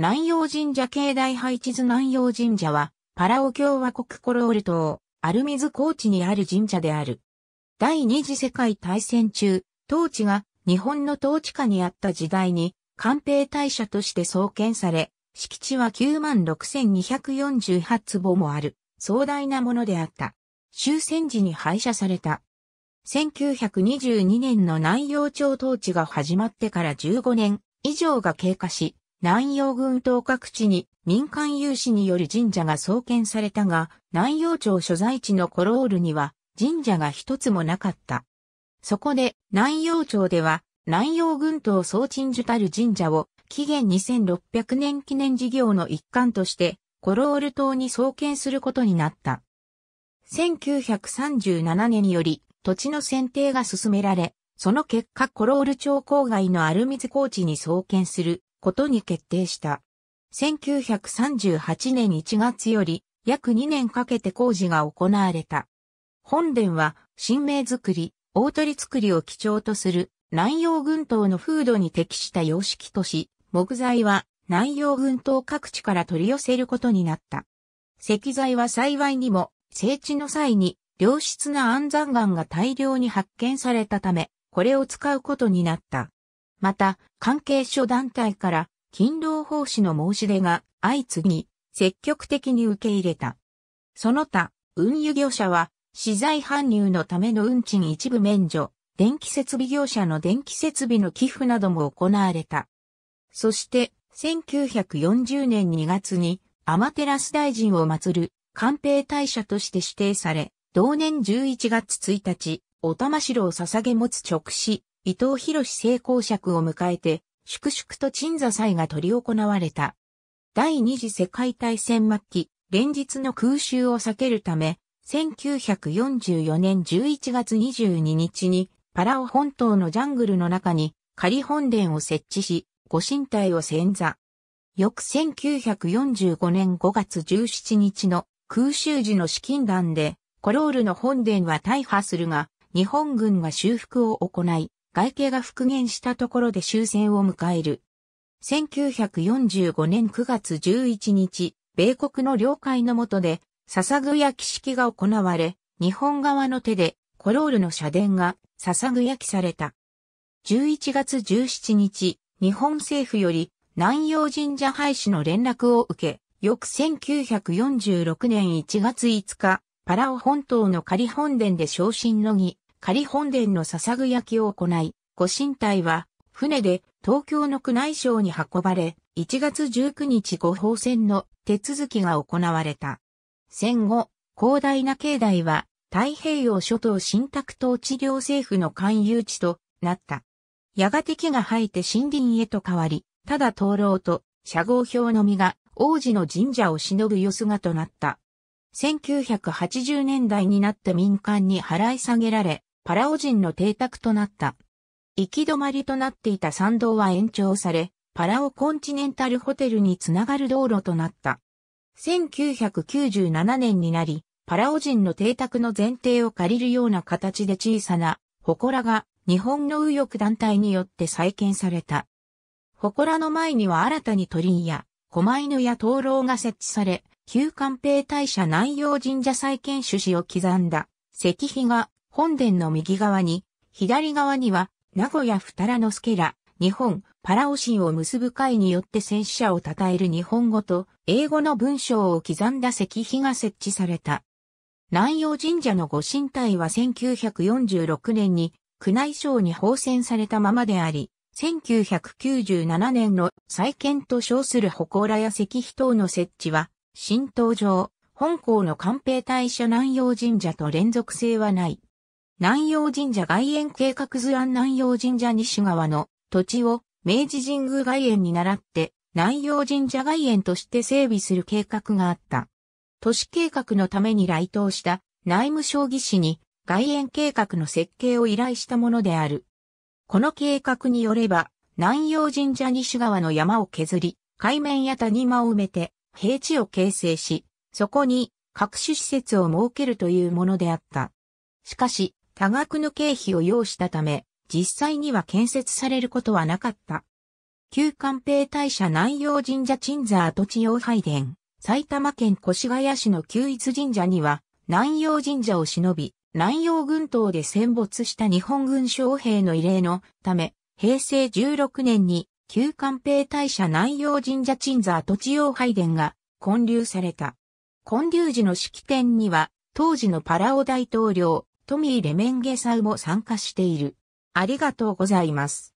南洋神社境内配置図南洋神社は、パラオ共和国コロール島、アルミズ高地にある神社である。第二次世界大戦中、統治が日本の統治下にあった時代に、官兵大社として創建され、敷地は96,248坪もある、壮大なものであった。終戦時に廃車された。1922年の南洋町統治が始まってから15年以上が経過し、南洋群島各地に民間有志による神社が創建されたが、南洋町所在地のコロールには神社が一つもなかった。そこで南洋町では南洋群島総鎮守たる神社を紀元2600年記念事業の一環としてコロール島に創建することになった。1937年により土地の選定が進められ、その結果コロール町郊外のアルミズ高地に創建することに決定した。1938年1月より約2年かけて工事が行われた。本殿は神明作り、大鳥作りを基調とする南洋群島の風土に適した様式とし、木材は南洋群島各地から取り寄せることになった。石材は幸いにも、整地の際に良質な安山岩が大量に発見されたため、これを使うことになった。また、関係諸団体から勤労奉仕の申し出が相次ぎ、積極的に受け入れた。その他、運輸業者は、資材搬入のための運賃一部免除、電気設備業者の電気設備の寄付なども行われた。そして、1940年2月に、アマテラス大臣を祀る、官兵大社として指定され、同年11月1日、お玉城を捧げ持つ直使、伊藤博士成功爵を迎えて、粛々と鎮座祭が取り行われた。第二次世界大戦末期、連日の空襲を避けるため、1944年11月22日にパラオ本島のジャングルの中に仮本殿を設置し、ご神体を先座。翌1945年5月17日の空襲時の資金弾で、コロールの本殿は大破するが、日本軍が修復を行い、外形が復元したところで終戦を迎える。1945年9月11日、米国の了解の下で、捧ぐ焼き式が行われ、日本側の手で、コロールの社殿が捧ぐ焼きされた。11月17日、日本政府より南洋神社廃止の連絡を受け、翌1946年1月5日、パラオ本島の仮本殿で昇進の儀、仮本殿の捧ぐ焼きを行い、ご神体は船で東京の宮内省に運ばれ、1月19日ご法船の手続きが行われた。戦後、広大な境内は太平洋諸島新宅統治療政府の勧誘地となった。やがて木が生えて森林へと変わり、ただ灯籠と社号表のみが王子の神社を忍ぶ様子となった。1980年代になって民間に払い下げられ、パラオ人の邸宅となった。行き止まりとなっていた参道は延長され、パラオコンチネンタルホテルにつながる道路となった。1997年になり、パラオ人の邸宅の前提を借りるような形で小さな祠が日本の右翼団体によって再建された。祠の前には新たに鳥居や狛犬や灯籠が設置され、旧官兵大社南洋神社再建趣旨を刻んだ石碑が本殿の右側に、左側には名古屋二良之助ら日本パラオ神を結ぶ会によって戦死者を称える日本語と英語の文章を刻んだ石碑が設置された。南洋神社のご神体は1946年に宮内省に放遷されたままであり、1997年の再建と称する祠や石碑等の設置は、新登場、本校の官兵大社南洋神社と連続性はない。南洋神社外苑計画図案南洋神社西側の土地を明治神宮外苑に倣って南洋神社外苑として整備する計画があった。都市計画のために来島した内務省議士に外苑計画の設計を依頼したものである。この計画によれば、南洋神社西側の山を削り、海面や谷間を埋めて平地を形成し、そこに各種施設を設けるというものであった。しかし、多額の経費を要したため、実際には建設されることはなかった。旧官兵大社南陽神社鎮座跡地用拝殿、埼玉県越谷市の旧一神社には、南陽神社を忍び、南陽群島で戦没した日本軍将兵の慰霊のため、平成16年に旧官兵大社南陽神社鎮座跡地用拝殿が建立された。建立時の式典には、当時のパラオ大統領、トミー・レメンゲサウも参加している。ありがとうございます。